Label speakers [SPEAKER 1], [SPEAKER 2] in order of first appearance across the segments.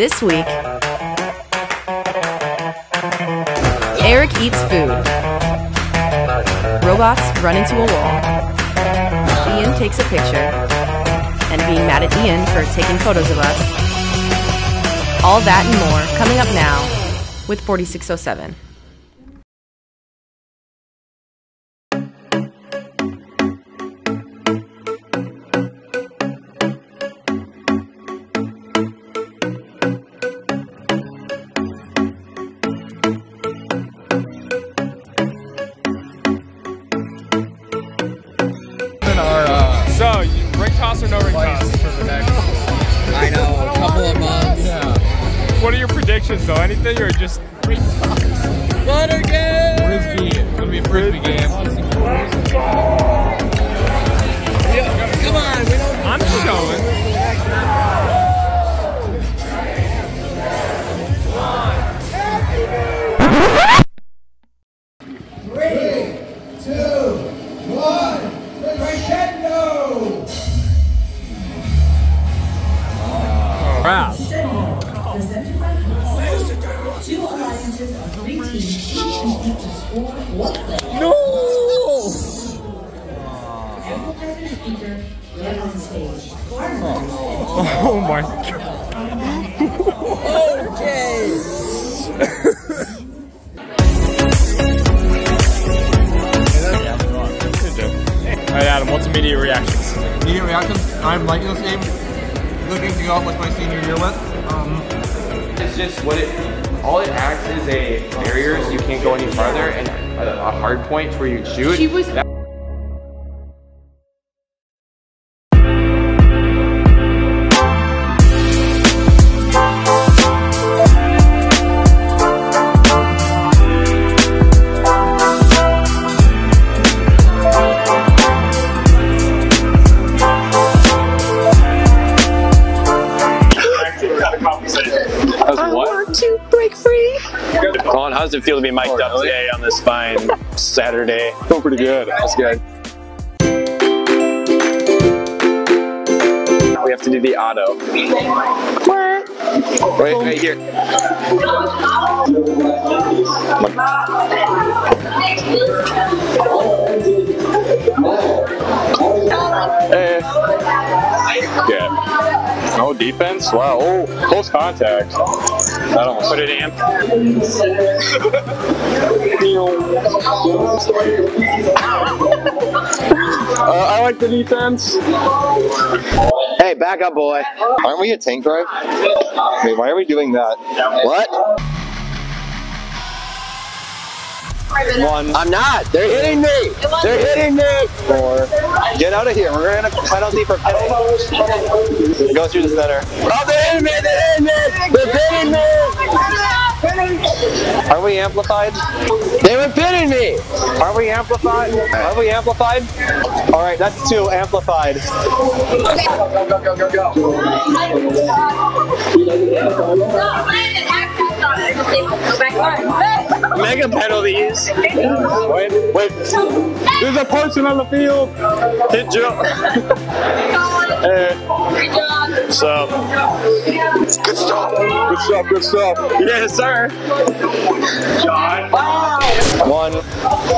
[SPEAKER 1] This week, Eric eats food. Robots run into a wall. Ian takes a picture. And being mad at Ian for taking photos of us. All that and more coming up now with 4607.
[SPEAKER 2] What predictions though? Anything or just ring toss?
[SPEAKER 3] Butter game!
[SPEAKER 2] Frisbee. It's gonna be a frisbee game.
[SPEAKER 3] Come on, we don't
[SPEAKER 2] I'm showing.
[SPEAKER 4] Three, two, one,
[SPEAKER 5] alliances of three teams each compete to score one play.
[SPEAKER 2] No.
[SPEAKER 5] Amplifier speaker, get on stage.
[SPEAKER 2] Oh my god.
[SPEAKER 3] Okay.
[SPEAKER 2] Alright, Adam, what's immediate reactions?
[SPEAKER 6] Immediate reactions. I'm liking this game. Looking to go out with my senior year with. Um,
[SPEAKER 7] It's just what it, all it acts is a barrier so you can't go any farther and a, a hard point where you shoot.
[SPEAKER 1] She was-
[SPEAKER 7] That-
[SPEAKER 8] how does it feel to be mic'd oh, up today on this fine Saturday?
[SPEAKER 6] feel pretty good. That's good.
[SPEAKER 8] We have to do the auto. Wait, right here. Hey. Yeah. No defense? Wow. Oh, close contact. That almost put it in. Uh, I like the defense. Hey, back up, boy. Aren't we a tank drive? Wait, why are we doing that? What? One. I'm not. They're hitting me. They're hitting me. Four. Get out of here. We're gonna penalty for pitting. Go through the center. Oh, they're hitting me. They're hitting me. They're hitting me. Are we amplified? They were pitting me. Are we amplified? Are we amplified? All right, that's two amplified. Mega penalties. Wait, wait. There's a person on the field. Hit Joe. Hey. So. Good stuff. Good stuff. Good stuff. Yes, sir. One,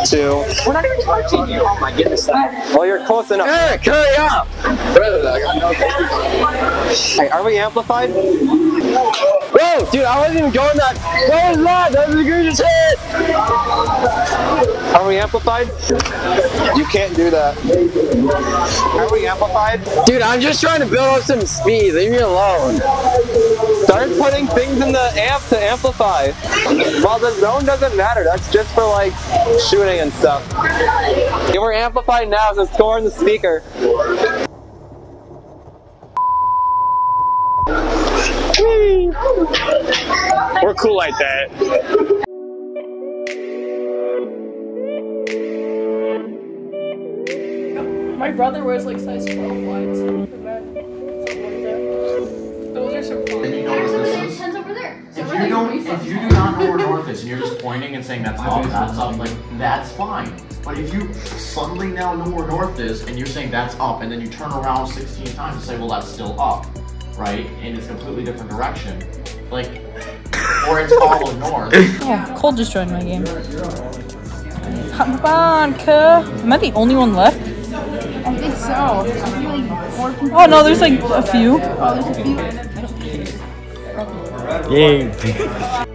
[SPEAKER 8] two. We're not even touching you. Oh my goodness. Well, you're close enough. Eric, hurry up. Hey, are we amplified? Whoa, dude, I wasn't even going that. What was that? That was egregious hit. Are we amplified? You can't do that. Are we amplified? Dude, I'm just trying to build up some speed. Leave me alone. Start putting things in the amp to amplify. Well, the zone doesn't matter. That's just for like shooting and stuff. Yeah, we're amplified now, so score in the speaker. We're cool like that.
[SPEAKER 9] My brother wears like size 12 whites for bed. Like. Those are some fun.
[SPEAKER 10] you know what this is? If you don't, if you do not know where north is, and you're just pointing and saying that's up, that's up, like that's fine. But if you suddenly now know where north is, and you're saying that's up, and then you turn around 16 times and say, well, that's still up, right? In a completely different direction. Like, or it's hollow north.
[SPEAKER 9] Oh, Cole just joined my game. Come on, cuh. Am I the only one left?
[SPEAKER 11] I think so. Like four.
[SPEAKER 9] Oh no, there's like a few.
[SPEAKER 11] Oh, there's a few.
[SPEAKER 2] Yay.